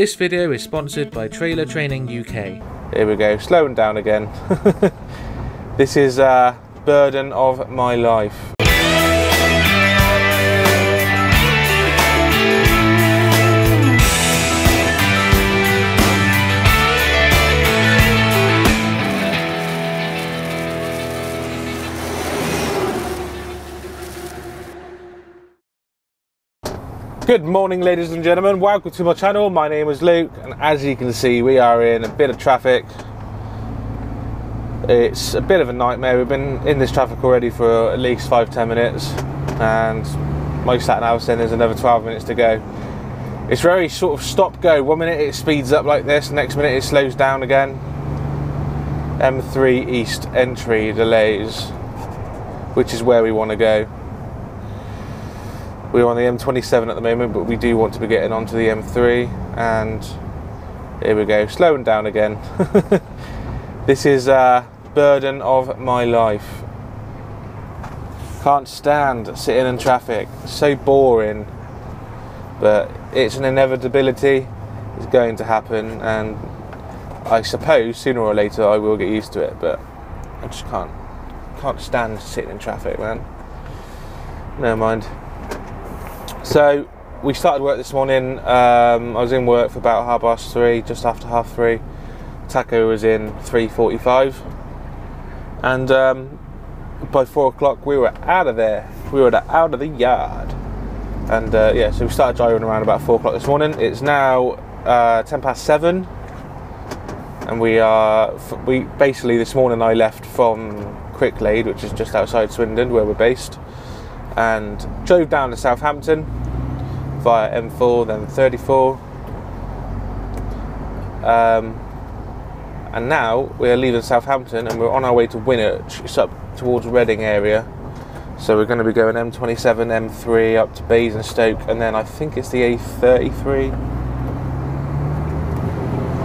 This video is sponsored by Trailer Training UK. Here we go, slowing down again. this is a burden of my life. Good morning, ladies and gentlemen. Welcome to my channel. My name is Luke, and as you can see, we are in a bit of traffic. It's a bit of a nightmare. We've been in this traffic already for at least five, ten minutes, and my sat nav saying there's another 12 minutes to go. It's very sort of stop go. One minute it speeds up like this, next minute it slows down again. M3 East entry delays, which is where we want to go. We're on the M27 at the moment, but we do want to be getting onto the M3. And here we go, slowing down again. this is a burden of my life. Can't stand sitting in traffic. So boring. But it's an inevitability. It's going to happen, and I suppose sooner or later I will get used to it. But I just can't can't stand sitting in traffic, man. Never mind. So we started work this morning. Um, I was in work for about half past three, just after half three. Tacho was in three forty-five, and um, by four o'clock we were out of there. We were out of the yard, and uh, yeah, so we started driving around about four o'clock this morning. It's now uh, ten past seven, and we are we basically this morning I left from Cricklade, which is just outside Swindon, where we're based and drove down to Southampton via M4, then 34. Um, and now we're leaving Southampton and we're on our way to Winnersh. It's up towards Reading area. So we're going to be going M27, M3 up to Basingstoke, and then I think it's the A33.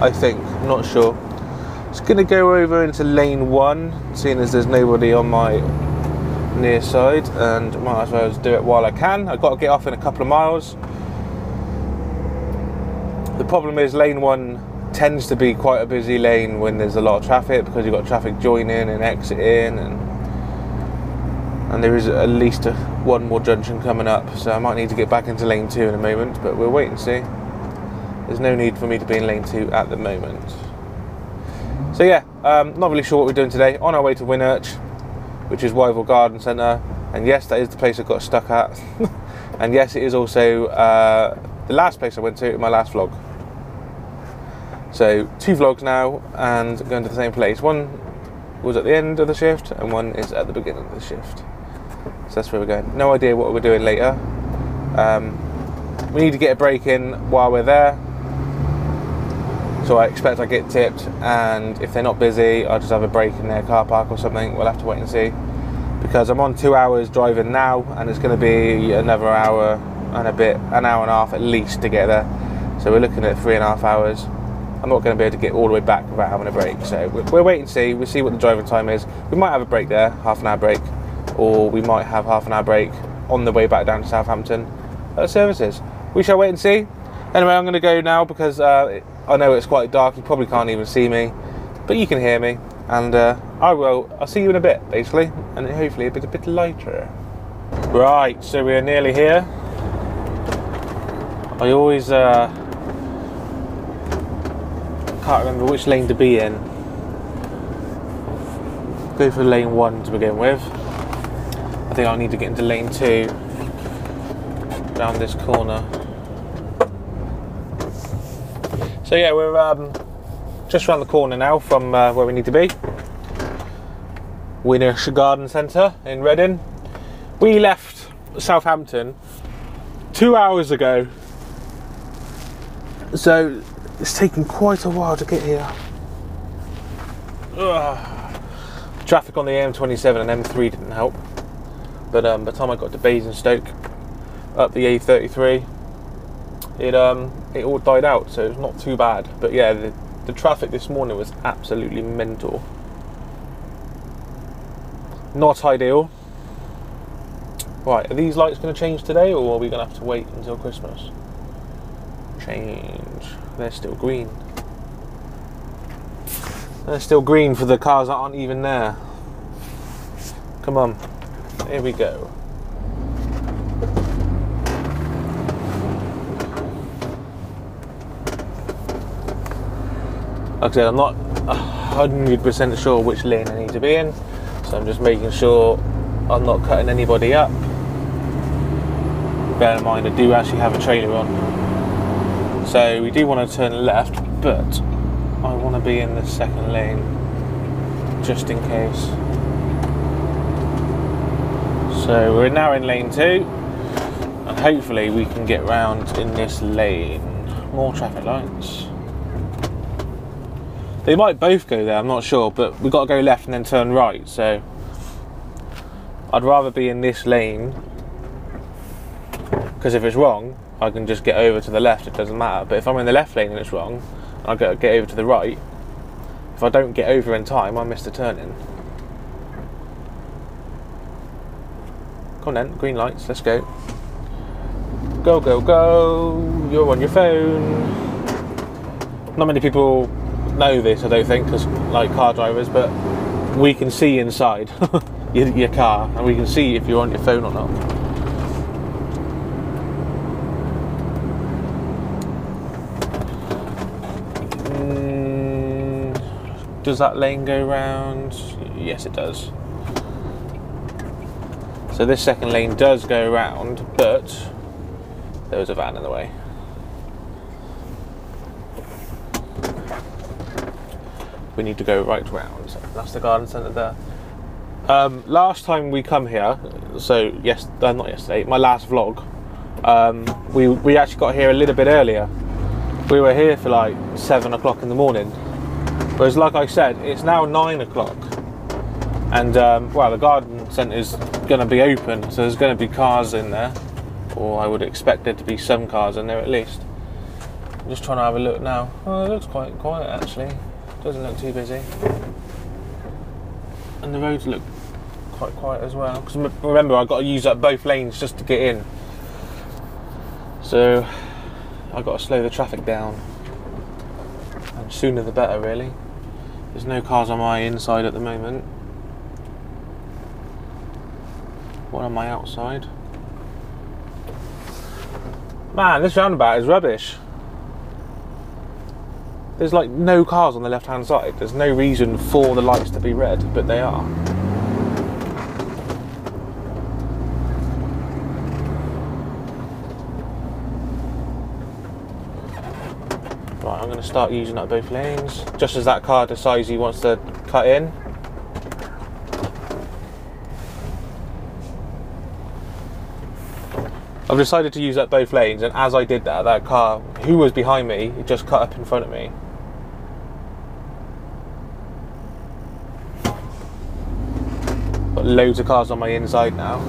I think, not sure. It's going to go over into lane one, seeing as there's nobody on my near side and might as well do it while I can. I've got to get off in a couple of miles. The problem is lane one tends to be quite a busy lane when there's a lot of traffic because you've got traffic joining and exiting and and there is at least a, one more junction coming up so I might need to get back into lane two in a moment but we'll wait and see. There's no need for me to be in lane two at the moment. So yeah, um, not really sure what we're doing today. On our way to Winnersh which is Wyevale Garden Centre. And yes, that is the place I got stuck at. and yes, it is also uh, the last place I went to in my last vlog. So two vlogs now, and going to the same place. One was at the end of the shift, and one is at the beginning of the shift. So that's where we're going. No idea what we're doing later. Um, we need to get a break in while we're there. So I expect I get tipped, and if they're not busy, I'll just have a break in their car park or something. We'll have to wait and see. Because I'm on two hours driving now, and it's going to be another hour and a bit, an hour and a half at least to get there. So we're looking at three and a half hours. I'm not going to be able to get all the way back without having a break. So we'll wait and see. We'll see what the driving time is. We might have a break there, half an hour break, or we might have half an hour break on the way back down to Southampton at services. We shall wait and see. Anyway, I'm going to go now because uh, I know it's quite dark. You probably can't even see me, but you can hear me, and uh, I will. I'll see you in a bit, basically, and hopefully a bit a bit lighter. Right, so we're nearly here. I always uh, can't remember which lane to be in. Go for lane one to begin with. I think I'll need to get into lane two down this corner. So yeah, we're um, just around the corner now from uh, where we need to be. Winnersh Garden Centre in Reading. We left Southampton two hours ago, so it's taken quite a while to get here. Ugh. Traffic on the M27 and M3 didn't help, but um, by the time I got to Basingstoke, up the A33, it um it all died out, so it's not too bad. But yeah, the, the traffic this morning was absolutely mental. Not ideal. Right, are these lights going to change today, or are we going to have to wait until Christmas? Change. they're still green. They're still green for the cars that aren't even there. Come on, here we go. Like I said, I'm not hundred percent sure which lane I need to be in, so I'm just making sure I'm not cutting anybody up. Bear in mind, I do actually have a trailer on, so we do want to turn left, but I want to be in the second lane just in case. So we're now in lane two, and hopefully we can get round in this lane. More traffic lights. They might both go there, I'm not sure, but we've got to go left and then turn right, so I'd rather be in this lane because if it's wrong, I can just get over to the left, it doesn't matter. But if I'm in the left lane and it's wrong, got to get over to the right. If I don't get over in time, I miss the turning. Come on then, green lights, let's go. Go, go, go. You're on your phone. Not many people know this, I don't think, because like car drivers, but we can see inside your, your car and we can see if you're on your phone or not. Mm, does that lane go round? Yes, it does. So this second lane does go round, but there was a van in the way. We need to go right round. That's the garden centre there. Um, last time we come here, so yes, uh, not yesterday, my last vlog, um, we we actually got here a little bit earlier. We were here for like seven o'clock in the morning. Whereas, like I said, it's now nine o'clock, and um, well, the garden centre is going to be open, so there's going to be cars in there, or I would expect there to be some cars in there at least. I'm just trying to have a look now. Oh, it looks quite quiet actually. Doesn't look too busy. And the roads look quite quiet as well. Because remember, I've got to use up both lanes just to get in. So I've got to slow the traffic down. And sooner the better, really. There's no cars on my inside at the moment. One on my outside. Man, this roundabout is rubbish. There's like no cars on the left hand side. There's no reason for the lights to be red, but they are. Right, I'm going to start using up both lanes. Just as that car decides he wants to cut in. I've decided to use up both lanes, and as I did that, that car, who was behind me, just cut up in front of me. Got loads of cars on my inside now.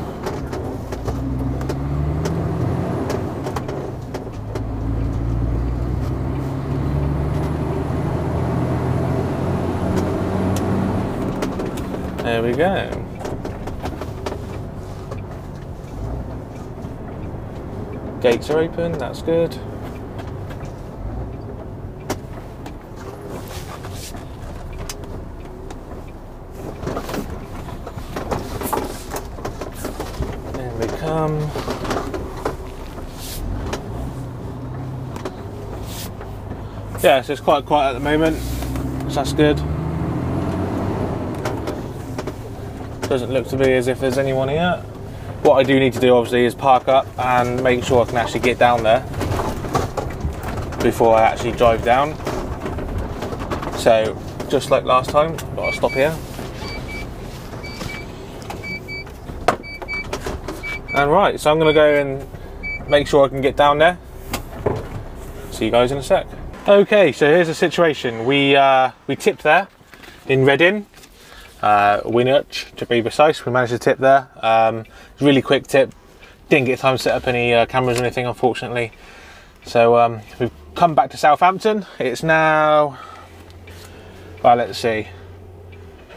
There we go. Gates are open, that's good. Um, yeah, so it's quite quiet at the moment, so that's good. Doesn't look to be as if there's anyone here. What I do need to do obviously is park up and make sure I can actually get down there before I actually drive down. So just like last time, got to stop here. And right, so I'm going to go and make sure I can get down there. See you guys in a sec. Okay, so here's the situation. We uh, we tipped there in Reading, uh, Winwich to be precise. We managed to tip there. Um, really quick tip. Didn't get time to set up any uh, cameras or anything, unfortunately. So um, we've come back to Southampton. It's now, well, let's see,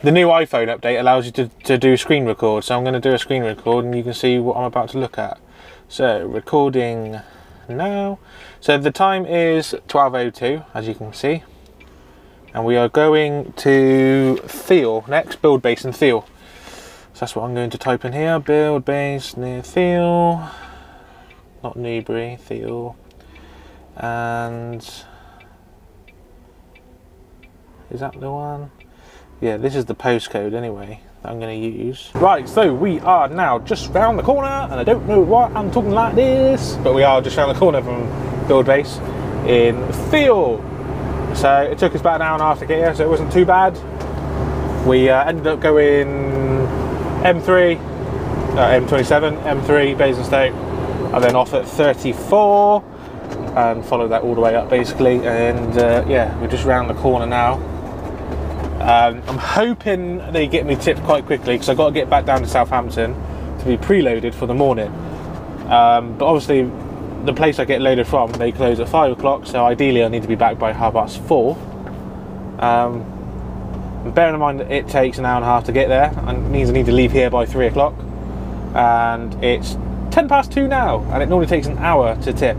the new iPhone update allows you to, to do screen record, so I'm going to do a screen record and you can see what I'm about to look at. So, recording now. So the time is 12.02, as you can see. And we are going to Theale next, build base in Theale. So that's what I'm going to type in here, build base near Theale. Not Newbury, Theale. And is that the one? Yeah, this is the postcode anyway that I'm going to use. Right, so we are now just round the corner, and I don't know why I'm talking like this, but we are just round the corner from Build Base in Theale. So it took us about an hour and a half to get here, so it wasn't too bad. We uh, ended up going M3, uh, M27, M3, Basingstoke, and then off at 34 and followed that all the way up basically. And uh, yeah, we're just round the corner now. Um, I'm hoping they get me tipped quite quickly because I've got to get back down to Southampton to be preloaded for the morning. Um, but obviously, the place I get loaded from, they close at five o'clock, so ideally I need to be back by half past four. Um, bearing in mind that it takes an hour and a half to get there, and means I need to leave here by three o'clock. And it's ten past two now, and it normally takes an hour to tip.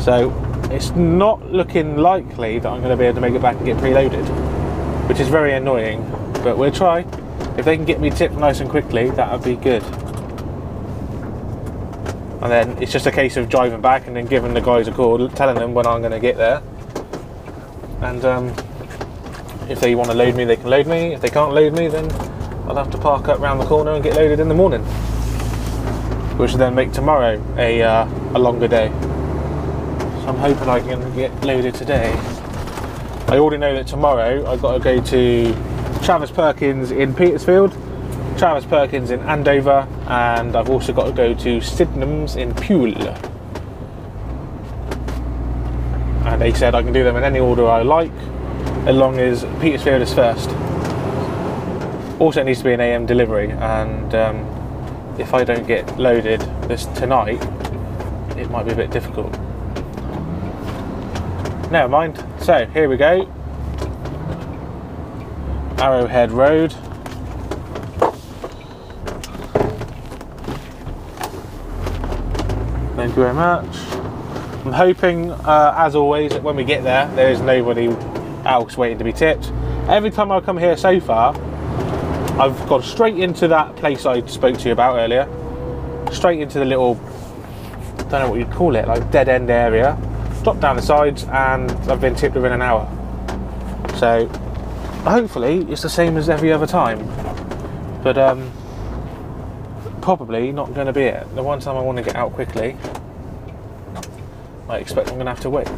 So it's not looking likely that I'm going to be able to make it back and get preloaded, which is very annoying. But we'll try. If they can get me tipped nice and quickly, that would be good. And then it's just a case of driving back and then giving the guys a call, telling them when I'm going to get there. And um, if they want to load me, they can load me. If they can't load me, then I'll have to park up round the corner and get loaded in the morning. Which will then make tomorrow a, uh, a longer day. So I'm hoping I can get loaded today. I already know that tomorrow I've got to go to Travis Perkins in Petersfield, Travis Perkins in Andover, and I've also got to go to Sydenham's in Poole. And they said I can do them in any order I like, as long as Petersfield is first. Also, it needs to be an AM delivery, and um, if I don't get loaded this tonight, it might be a bit difficult. Never mind. So here we go. Arrowhead Road. Thank you very much. I'm hoping, uh, as always, that when we get there, there is nobody else waiting to be tipped. Every time I've come here so far, I've gone straight into that place I spoke to you about earlier, straight into the little, don't know what you'd call it, like dead end area, dropped down the sides, and I've been tipped within an hour. So, hopefully, it's the same as every other time. But, um, probably not going to be it. The one time I want to get out quickly, I expect I'm going to have to wait.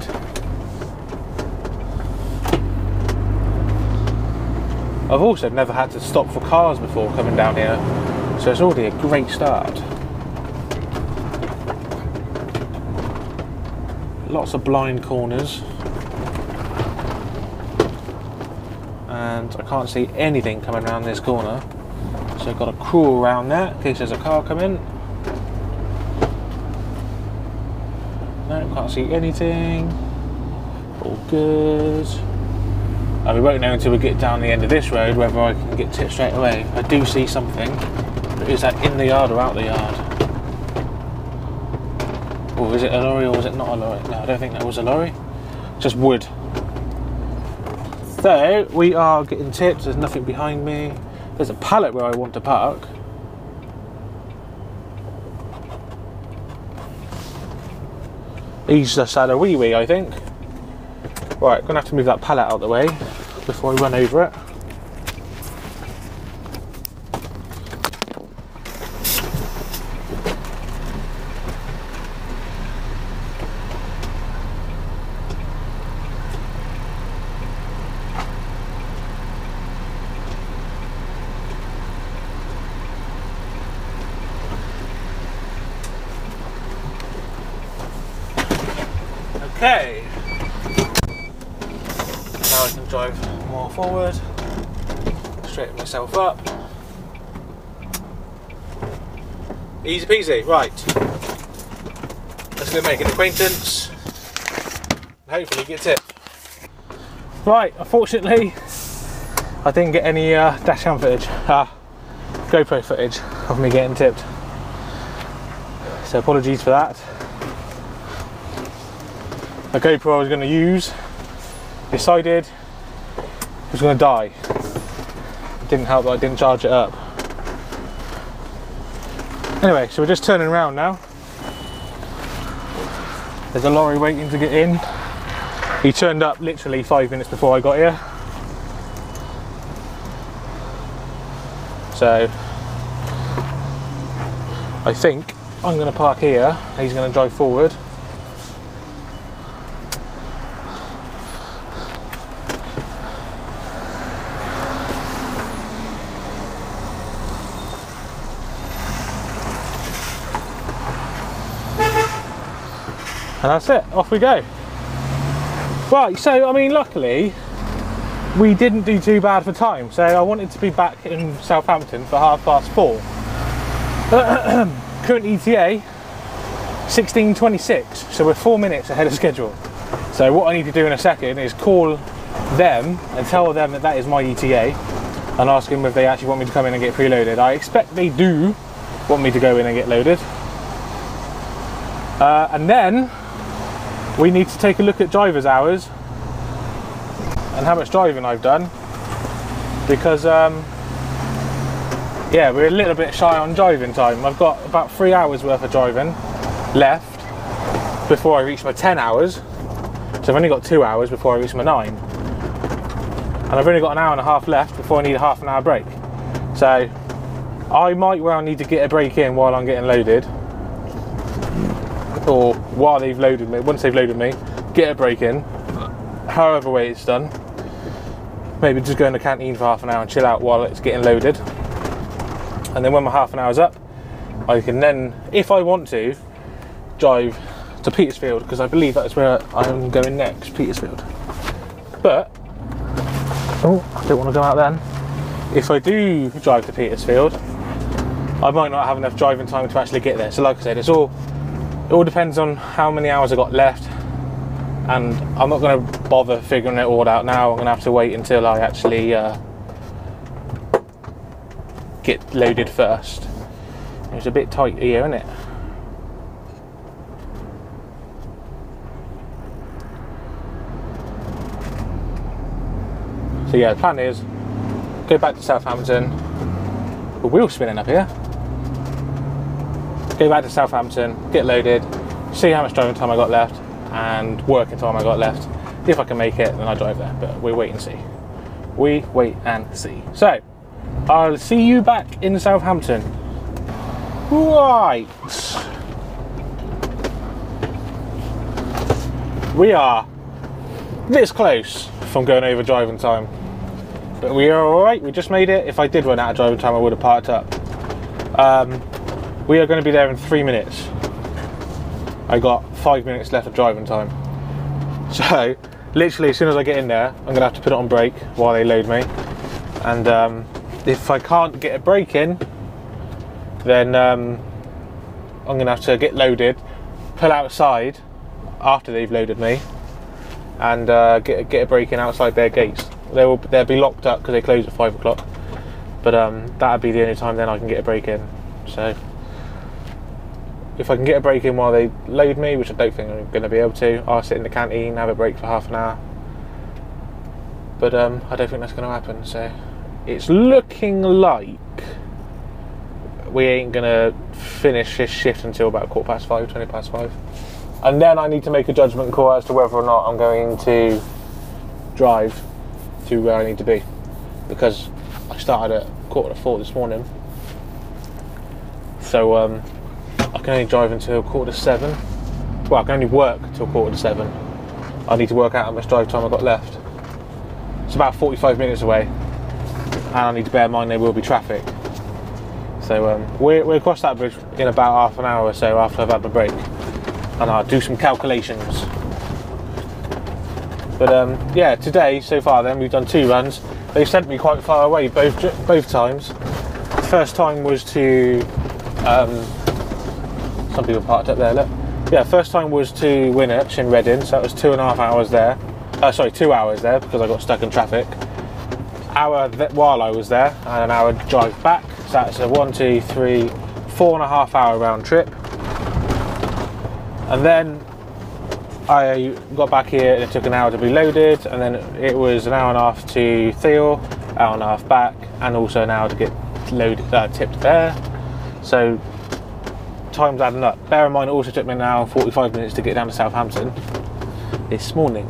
I've also never had to stop for cars before coming down here, so it's already a great start. Lots of blind corners. And I can't see anything coming around this corner. So I've got to crawl around that in case there's a car coming. No, can't see anything. All good. And we won't know until we get down the end of this road whether I can get tipped straight away. I do see something. But is that in the yard or out the yard? Or is it a lorry or is it not a lorry? No, I don't think that was a lorry. Just wood. So we are getting tipped. There's nothing behind me. There's a pallet where I want to park. He's just had a wee wee, I think. Right, gonna have to move that pallet out of the way before I run over it. Okay. Now I can drive more forward, straighten myself up. Easy peasy, right. Let's go make an acquaintance. Hopefully get it. Right, unfortunately, I didn't get any uh, dash cam footage, ah, GoPro footage of me getting tipped. So apologies for that. The GoPro I was going to use decided it was going to die. Didn't help that I didn't charge it up. Anyway, so we're just turning around now. There's a lorry waiting to get in. He turned up literally five minutes before I got here. So I think I'm going to park here. He's going to drive forward. And that's it, off we go. Right, so I mean, luckily, we didn't do too bad for time. So I wanted to be back in Southampton for half past four. Current ETA 16.26, so we're four minutes ahead of schedule. So what I need to do in a second is call them and tell them that that is my ETA and ask them if they actually want me to come in and get preloaded. I expect they do want me to go in and get loaded. Uh, and then we need to take a look at driver's hours and how much driving I've done because um, yeah we're a little bit shy on driving time. I've got about three hours worth of driving left before I reach my 10 hours. So I've only got two hours before I reach my nine. And I've only got an hour and a half left before I need a half an hour break. So I might well need to get a break in while I'm getting loaded or while they've loaded me, once they've loaded me, get a break in, however way it's done. Maybe just go in the canteen for half an hour and chill out while it's getting loaded. And then when my half an hour's up, I can then, if I want to, drive to Petersfield because I believe that's where I'm going next, Petersfield. But, oh, I don't want to go out then. If I do drive to Petersfield, I might not have enough driving time to actually get there. So, like I said, it's all it all depends on how many hours I got left, and I'm not going to bother figuring it all out now. I'm going to have to wait until I actually uh, get loaded first. It's a bit tight here, isn't it? So yeah, the plan is go back to Southampton. The wheel's spinning up here go back to Southampton, get loaded, see how much driving time I got left, and working time I got left. If I can make it, then I drive there. But we wait and see. We wait and see. So, I'll see you back in Southampton. Right. We are this close from going over driving time. But we are alright, we just made it. If I did run out of driving time, I would have parked up. Um, we are going to be there in three minutes. I got five minutes left of driving time. So, literally, as soon as I get in there, I'm going to have to put it on break while they load me. And um, if I can't get a break in, then um, I'm going to have to get loaded, pull outside after they've loaded me, and uh, get get a break in outside their gates. They will they'll be locked up because they close at five o'clock. But um, that'll be the only time then I can get a break in. So if I can get a break in while they load me, which I don't think I'm going to be able to, I'll sit in the canteen, and have a break for half an hour. But um, I don't think that's going to happen. So it's looking like we ain't going to finish this shift until about quarter past five, 20 past five. And then I need to make a judgment call as to whether or not I'm going to drive to where I need to be. Because I started at quarter to four this morning. So um, I can only drive until quarter to seven. Well, I can only work till quarter to seven. I need to work out how much drive time I've got left. It's about 45 minutes away, and I need to bear in mind there will be traffic. So um, we're, we'll cross that bridge in about half an hour or so after I've had my break, and I'll do some calculations. But um, yeah, today so far then we've done two runs. They sent me quite far away both both times. The first time was to um, some people parked up there, look. Yeah, first time was to Winwich in Reading, so that was two and a half hours there. Uh, sorry, two hours there because I got stuck in traffic. Hour while I was there, and an hour drive back. So that's a one, two, three, four and a half hour round trip. And then I got back here and it took an hour to be loaded, and then it was an hour and a half to Theale, hour and a half back, and also an hour to get loaded, uh, tipped there. So time's adding up. Bear in mind, it also took me an hour and 45 minutes to get down to Southampton this morning.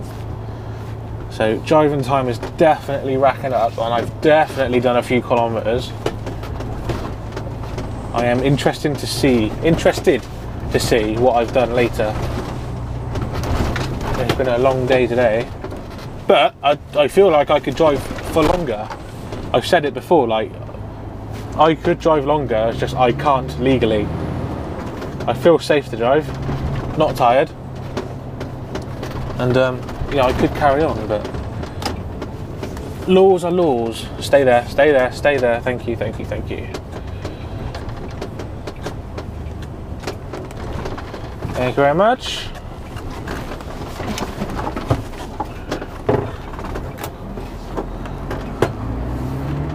So driving time is definitely racking up, and I've definitely done a few kilometres. I am interested to see, interested to see what I've done later. It's been a long day today, but I, I feel like I could drive for longer. I've said it before, like I could drive longer, it's just I can't legally. I feel safe to drive, not tired, and um, yeah, I could carry on, but laws are laws. Stay there, stay there, stay there. Thank you, thank you, thank you. Thank you very much.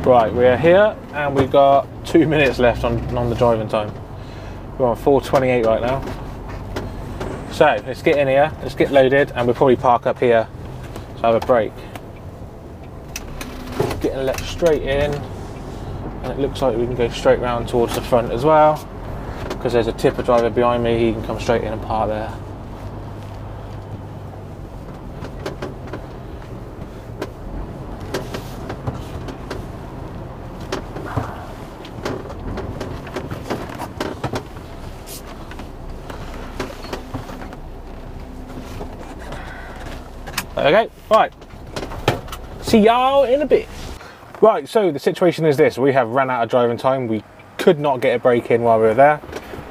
Right, we are here and we've got two minutes left on, on the driving time. We're on 4.28 right now. So let's get in here, let's get loaded and we'll probably park up here to have a break. Getting let straight in and it looks like we can go straight round towards the front as well because there's a tipper driver behind me, he can come straight in and park there. Okay, right. See y'all in a bit. Right, so the situation is this. We have ran out of driving time. We could not get a break in while we were there.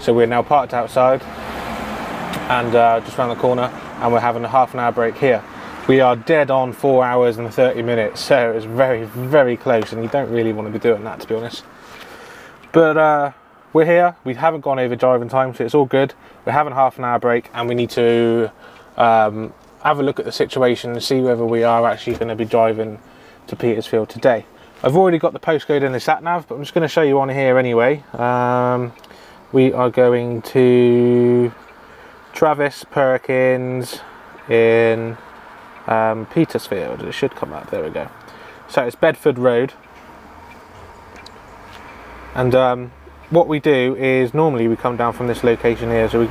So we're now parked outside and uh, just around the corner and we're having a half an hour break here. We are dead on four hours and 30 minutes. So it's very, very close and you don't really want to be doing that to be honest. But uh, we're here. We haven't gone over driving time, so it's all good. We're having half an hour break and we need to um, have a look at the situation and see whether we are actually going to be driving to Petersfield today. I've already got the postcode in the sat nav, but I'm just going to show you on here anyway. Um, we are going to Travis Perkins in um, Petersfield. It should come up. There we go. So it's Bedford Road, and um, what we do is normally we come down from this location here. So we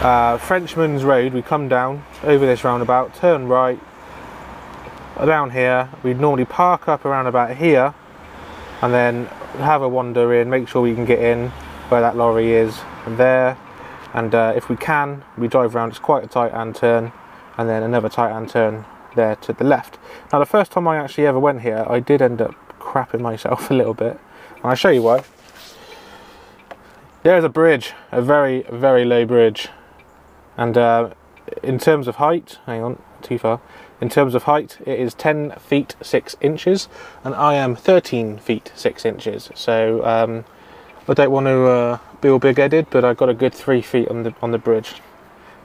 uh, Frenchman's Road, we come down over this roundabout, turn right, down here, we'd normally park up around about here and then have a wander in, make sure we can get in where that lorry is and there. And uh, if we can, we drive around, it's quite a tight hand turn and then another tight hand turn there to the left. Now the first time I actually ever went here, I did end up crapping myself a little bit. And I'll show you why. There's a bridge, a very, very low bridge. And uh, in terms of height, hang on, too far. In terms of height, it is 10 feet 6 inches, and I am 13 feet 6 inches. So um, I don't want to uh, be all big headed, but I've got a good 3 feet on the, on the bridge.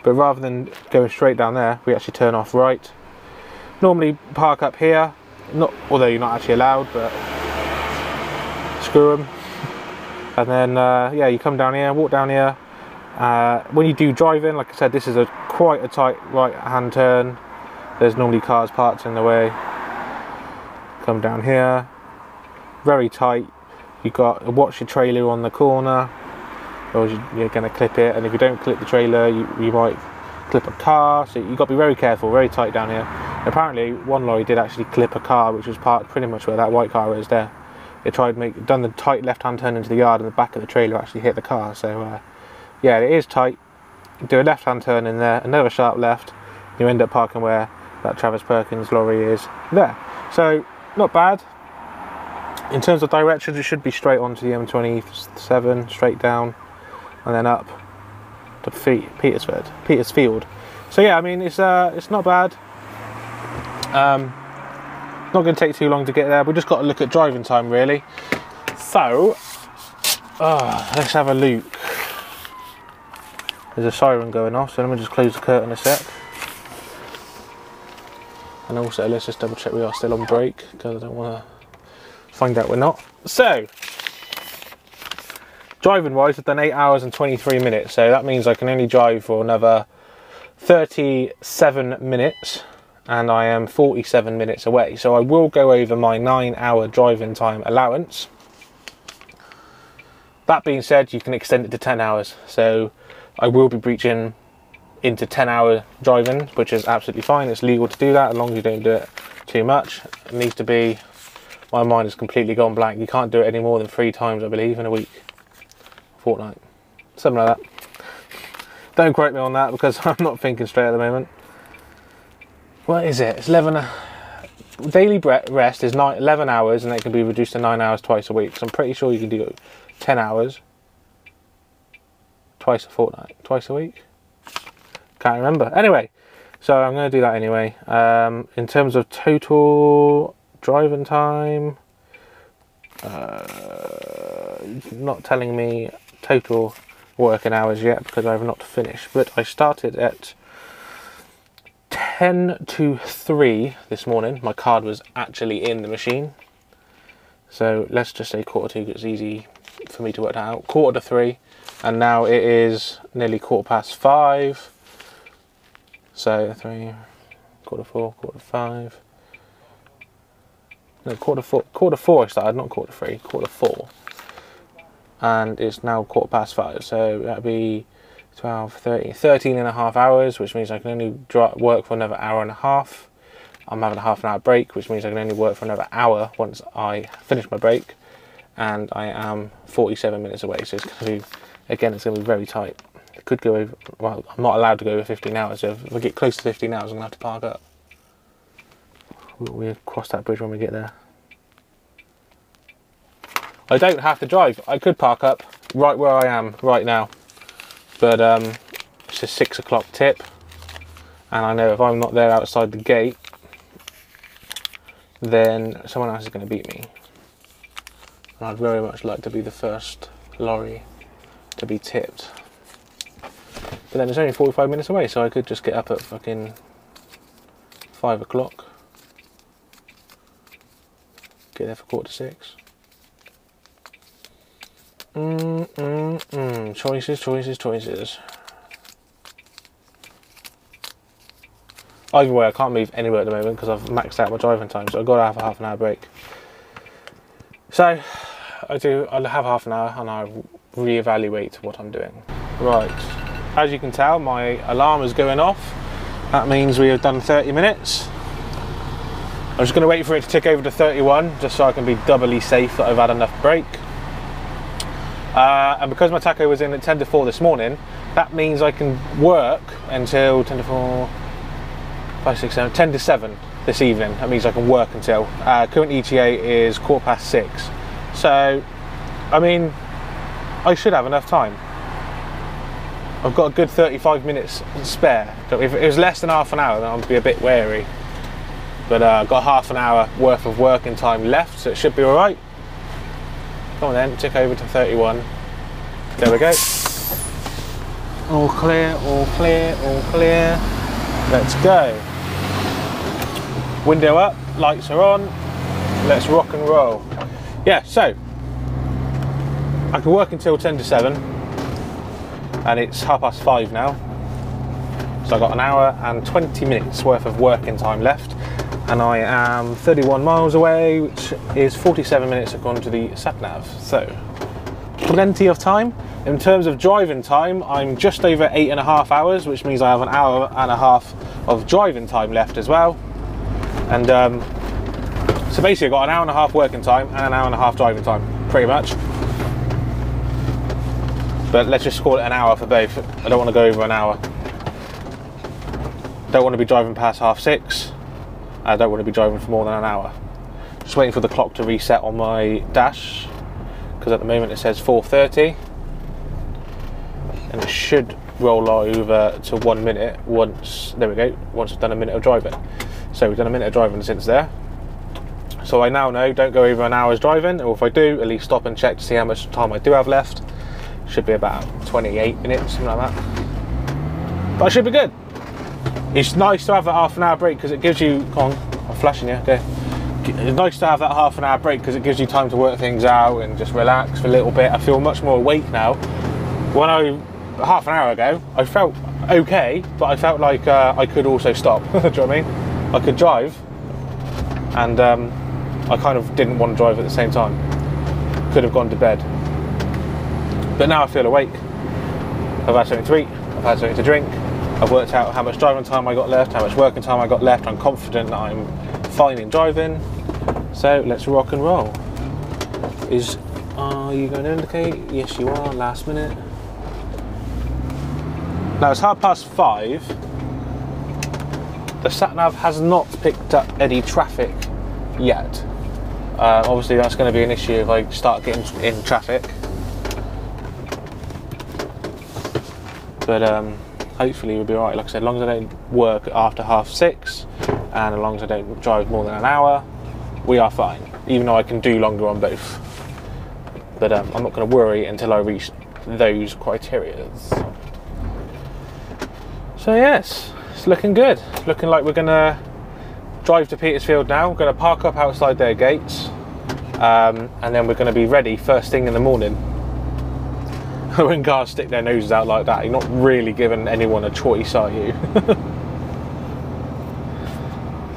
But rather than going straight down there, we actually turn off right. Normally park up here, not although you're not actually allowed, but screw them. And then, uh, yeah, you come down here, walk down here, uh, when you do driving, like I said, this is a quite a tight right hand turn. There's normally cars parked in the way. Come down here, very tight. You've got watch your trailer on the corner, or you're going to clip it. And if you don't clip the trailer, you, you might clip a car. So you've got to be very careful, very tight down here. Apparently, one lorry did actually clip a car, which was parked pretty much where that white car is there. It tried make done the tight left-hand turn into the yard, and the back of the trailer actually hit the car. So. Uh, yeah, it is tight. Do a left hand turn in there, another sharp left, you end up parking where that Travis Perkins lorry is there. So, not bad. In terms of directions, it should be straight onto the M27, straight down, and then up to Petersfield. Petersfield. So yeah, I mean it's uh, it's not bad. Um, not going to take too long to get there. We just got to look at driving time really. So, uh, let's have a look. There's a siren going off, so let me just close the curtain a sec. And also, let's just double check we are still on break, because I don't want to find out we're not. So, driving wise, I've done 8 hours and 23 minutes, so that means I can only drive for another 37 minutes and I am 47 minutes away. So I will go over my nine hour driving time allowance. That being said, you can extend it to 10 hours. So I will be breaching into 10 hour driving, which is absolutely fine. It's legal to do that as long as you don't do it too much. It needs to be, my mind has completely gone blank. You can't do it any more than three times, I believe, in a week, fortnight, something like that. Don't quote me on that because I'm not thinking straight at the moment. What is it? It's 11. Uh, daily rest is nine, 11 hours and it can be reduced to 9 hours twice a week. So I'm pretty sure you can do 10 hours twice a fortnight, twice a week. Can't remember. Anyway, so I'm going to do that anyway. Um, in terms of total driving time, uh, not telling me total working hours yet because I have not finished. But I started at 10 to 3 this morning. My card was actually in the machine. So let's just say quarter to, because it's easy for me to work that out. Quarter to 3 and now it is nearly quarter past 5. So 3, quarter 4, quarter 5. No, quarter 4, quarter 4 I started, not quarter 3, quarter 4 and it's now quarter past five so that'd be 12 13 13 and a half hours which means i can only work for another hour and a half i'm having a half an hour break which means i can only work for another hour once i finish my break and i am 47 minutes away so it's going to be again it's going to be very tight it could go over well i'm not allowed to go over 15 hours so if i get close to 15 hours i'm going to have to park up we'll cross that bridge when we get there I don't have to drive. I could park up right where I am right now. But um, it's a six o'clock tip. And I know if I'm not there outside the gate, then someone else is going to beat me. And I'd very much like to be the first lorry to be tipped. But then it's only 45 minutes away, so I could just get up at fucking five o'clock. Get there for quarter to six. Mm, mm, mm. Choices, choices, choices. Either way, I can't move anywhere at the moment because I've maxed out my driving time, so I've got to have a half an hour break. So, I do, I'll have half an hour and I'll re-evaluate what I'm doing. Right, as you can tell, my alarm is going off. That means we have done 30 minutes. I'm just going to wait for it to tick over to 31, just so I can be doubly safe that I've had enough break. Uh, and because my tacho was in at 10 to 4 this morning, that means I can work until 10 to 4, 5, 6, 7, 10 to 7 this evening. That means I can work until. Uh, current ETA is quarter past 6. So, I mean, I should have enough time. I've got a good 35 minutes spare. If it was less than half an hour, then I'd be a bit wary. But uh, I've got half an hour worth of working time left, so it should be alright. Come on then, tick over to 31. There we go. All clear, all clear, all clear. Let's go. Window up, lights are on. Let's rock and roll. Yeah, so I can work until 10 to 7 and it's half past 5 now. So I've got an hour and 20 minutes worth of working time left and I am 31 miles away, which is 47 minutes according to the sat nav. So, plenty of time. In terms of driving time, I'm just over eight and a half hours, which means I have an hour and a half of driving time left as well. And um, so basically, I've got an hour and a half working time and an hour and a half driving time, pretty much. But let's just call it an hour for both. I don't want to go over an hour. Don't want to be driving past half six I don't want to be driving for more than an hour. Just waiting for the clock to reset on my dash because at the moment it says 4.30 and it should roll over to one minute once, there we go, once I've done a minute of driving. So we've done a minute of driving since there. So I now know don't go over an hour's driving, or if I do, at least stop and check to see how much time I do have left. Should be about 28 minutes, something like that. But I should be good. It's nice to have that half an hour break because it gives you. Come on, I'm flashing you. Okay. It's nice to have that half an hour break because it gives you time to work things out and just relax for a little bit. I feel much more awake now. When I half an hour ago, I felt okay, but I felt like uh, I could also stop. Do you know what I mean? I could drive, and um, I kind of didn't want to drive at the same time. Could have gone to bed, but now I feel awake. I've had something to eat. I've had something to drink. I've worked out how much driving time I got left, how much working time I got left. I'm confident that I'm fine in driving. So let's rock and roll. Is are you going to indicate? Yes, you are. Last minute. Now it's half past five. The sat nav has not picked up any traffic yet. Uh, obviously, that's going to be an issue if I start getting in traffic. But um, hopefully, we'll be alright. Like I said, as long as I don't work after half six and as long as I don't drive more than an hour, we are fine. Even though I can do longer on both. But um, I'm not going to worry until I reach those criterias. So yes, it's looking good. Looking like we're gonna drive to Petersfield now. We're gonna park up outside their gates, um, and then we're gonna be ready first thing in the morning. When cars stick their noses out like that, you're not really giving anyone a choice, are you?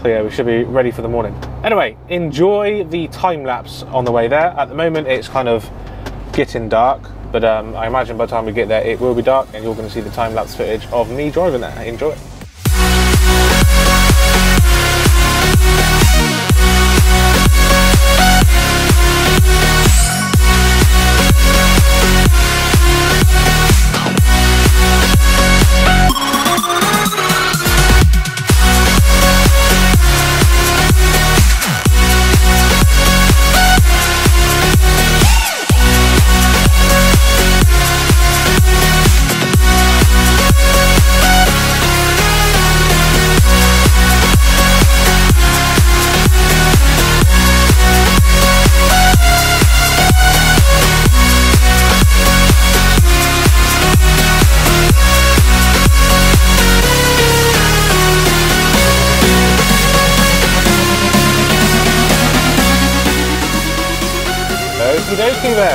so yeah, we should be ready for the morning. Anyway, enjoy the time lapse on the way there. At the moment, it's kind of getting dark, but um, I imagine by the time we get there, it will be dark, and you're going to see the time lapse footage of me driving there. Enjoy.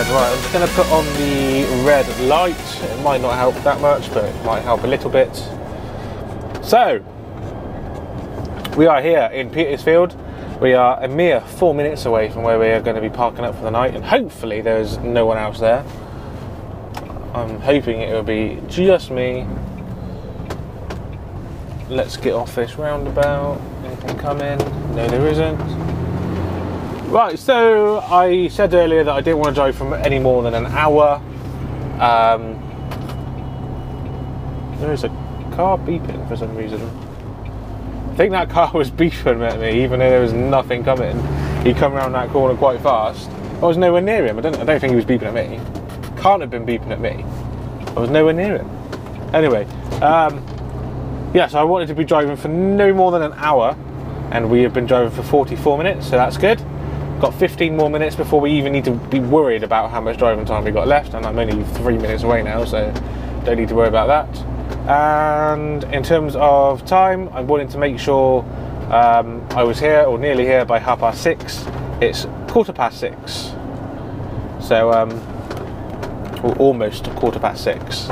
Right, I'm just going to put on the red light. It might not help that much, but it might help a little bit. So, we are here in Petersfield. We are a mere four minutes away from where we are going to be parking up for the night, and hopefully there's no one else there. I'm hoping it will be just me. Let's get off this roundabout. Anything coming? No, there isn't. Right, so I said earlier that I didn't want to drive for any more than an hour. Um, there is a car beeping for some reason. I think that car was beeping at me, even though there was nothing coming. He come around that corner quite fast. I was nowhere near him. I don't, I don't think he was beeping at me. Can't have been beeping at me. I was nowhere near him. Anyway, um, yeah, so I wanted to be driving for no more than an hour, and we have been driving for 44 minutes, so that's good. Got 15 more minutes before we even need to be worried about how much driving time we got left, and I'm only three minutes away now, so don't need to worry about that. And in terms of time, I wanted to make sure um, I was here or nearly here by half past six. It's quarter past six, so um, almost quarter past six.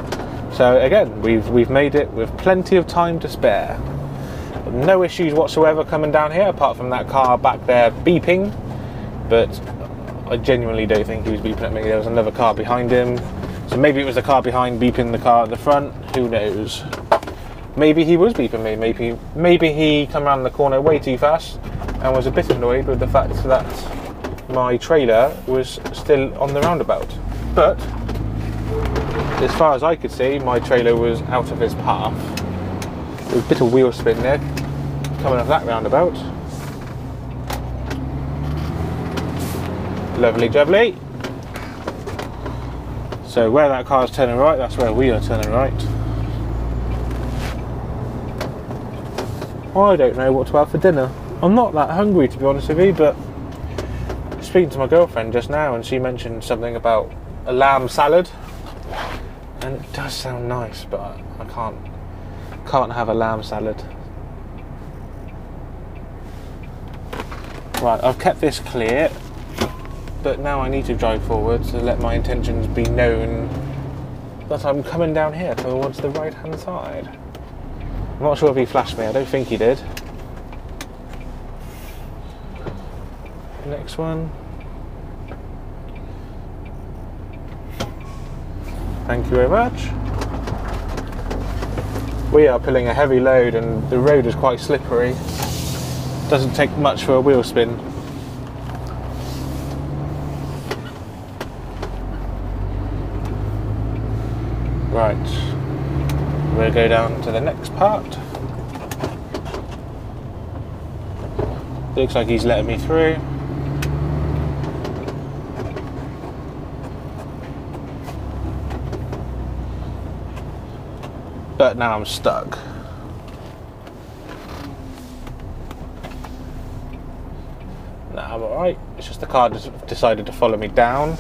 So again, we've we've made it with plenty of time to spare. No issues whatsoever coming down here, apart from that car back there beeping but I genuinely don't think he was beeping at me. There was another car behind him. So maybe it was the car behind beeping the car at the front. Who knows? Maybe he was beeping me. Maybe maybe he come around the corner way too fast and was a bit annoyed with the fact that my trailer was still on the roundabout. But as far as I could see, my trailer was out of his path. There was a bit of wheel spin there coming off that roundabout. Lovely jubbly. So where that car's turning right, that's where we are turning right. I don't know what to have for dinner. I'm not that hungry to be honest with you, but speaking to my girlfriend just now and she mentioned something about a lamb salad. And it does sound nice, but I can't can't have a lamb salad. Right, I've kept this clear but now I need to drive forward to let my intentions be known that I'm coming down here towards the right hand side. I'm not sure if he flashed me, I don't think he did. Next one. Thank you very much. We are pulling a heavy load and the road is quite slippery. Doesn't take much for a wheel spin. Right, we'll go down to the next part. Looks like he's letting me through. But now I'm stuck. Nah, I'm alright. It's just the car decided to follow me down.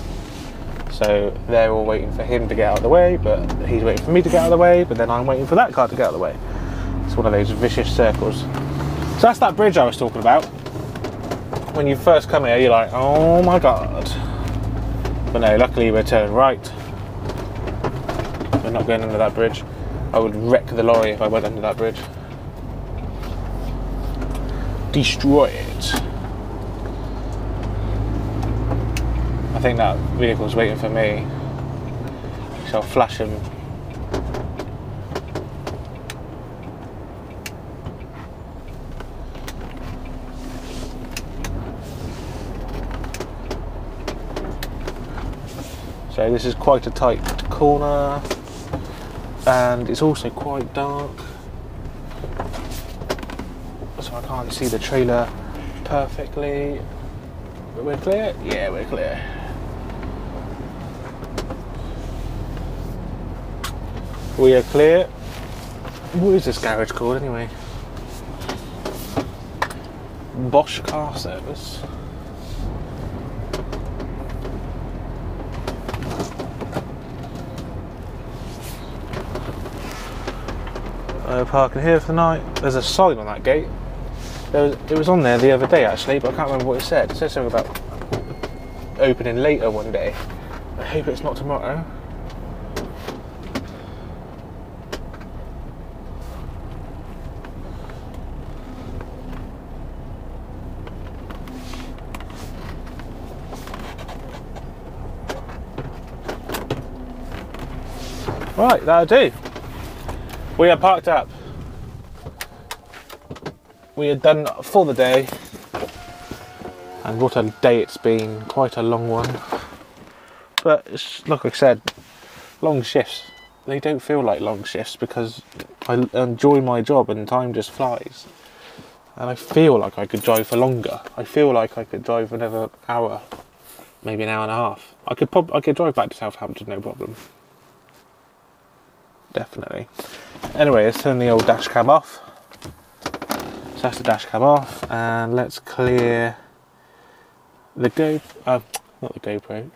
So they're all waiting for him to get out of the way, but he's waiting for me to get out of the way, but then I'm waiting for that car to get out of the way. It's one of those vicious circles. So that's that bridge I was talking about. When you first come here, you're like, oh my god. But no, luckily we're turning right. We're not going under that bridge. I would wreck the lorry if I went under that bridge. Destroy it. I think that vehicle's waiting for me. So I'll flash him. So this is quite a tight corner and it's also quite dark so I can't see the trailer perfectly. But we're clear? Yeah, we're clear. We are clear. What is this garage called anyway? Bosch Car Service. Uh, parking here for the night. There's a sign on that gate. Was, it was on there the other day actually, but I can't remember what it said. It said something about opening later one day. I hope it's not tomorrow. Right, that'll do. We are parked up. We are done for the day. And what a day it's been. Quite a long one. But like I said, long shifts. They don't feel like long shifts because I enjoy my job and time just flies. And I feel like I could drive for longer. I feel like I could drive another hour, maybe an hour and a half. I could prob- I could drive back to Southampton no problem. Definitely. Anyway, let's turn the old dash cam off. So that's the dash cam off, and let's clear the Go. Uh, not the GoPro.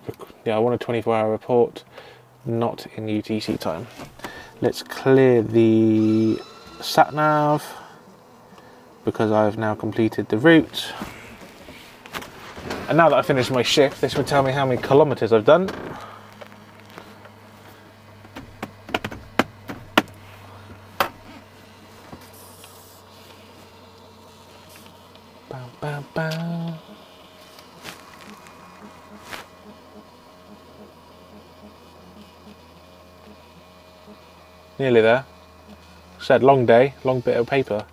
Yeah, I want a 24-hour report, not in UTC time. Let's clear the sat nav because I've now completed the route. And now that I've finished my shift, this will tell me how many kilometres I've done. Nearly there. Said long day, long bit of paper.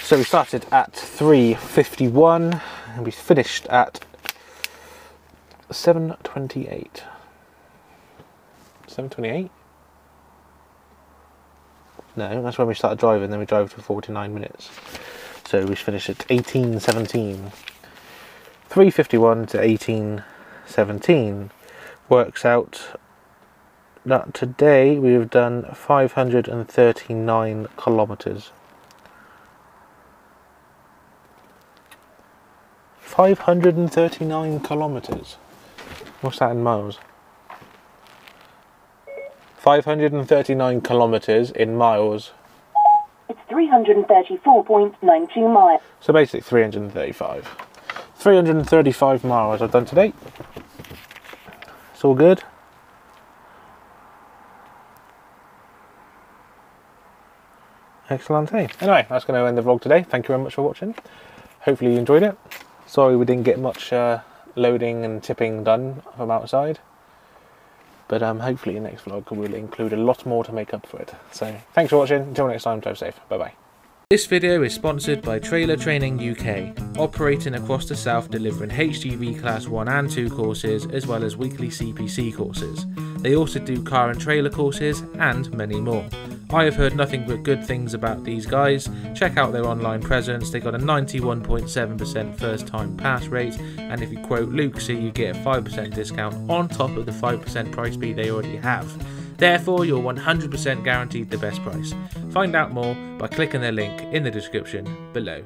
So we started at 3.51 and we finished at 7.28. 7.28? No, that's when we started driving, then we drove for 49 minutes. So we finished at 18.17. 3.51 to 18.17 works out that today we have done 539 kilometers. 539 kilometers. What's that in miles? 539 kilometers in miles. It's 334.92 miles. So basically 335. 335 miles I've done today. It's all good. Excellent. Anyway, that's going to end the vlog today. Thank you very much for watching. Hopefully you enjoyed it. Sorry we didn't get much uh, loading and tipping done from outside. But um, hopefully the next vlog will include a lot more to make up for it. So thanks for watching. Until next time, drive safe. Bye bye. This video is sponsored by Trailer Training UK, operating across the south delivering HGV Class 1 and 2 courses as well as weekly CPC courses. They also do car and trailer courses and many more. I have heard nothing but good things about these guys. Check out their online presence, they got a 91.7% first time pass rate, and if you quote Luke you get a 5% discount on top of the 5% price beat they already have. Therefore, you're 100% guaranteed the best price. Find out more by clicking the link in the description below.